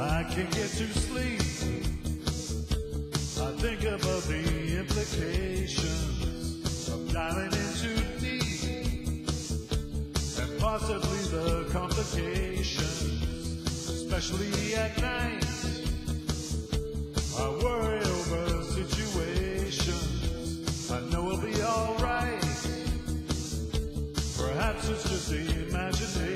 I can't get to sleep. I think about the implications of diving in too deep and possibly the complications, especially at night. I worry over situations. I know we'll be alright. Perhaps it's just the imagination.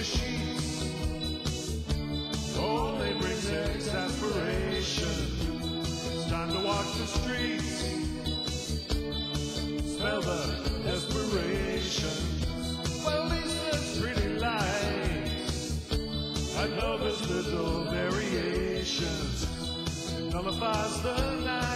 The sheets, brings exasperation. It's time to walk the streets, smell the desperation. Well, least there's pretty lights. I know there's little variations. It nullifies the night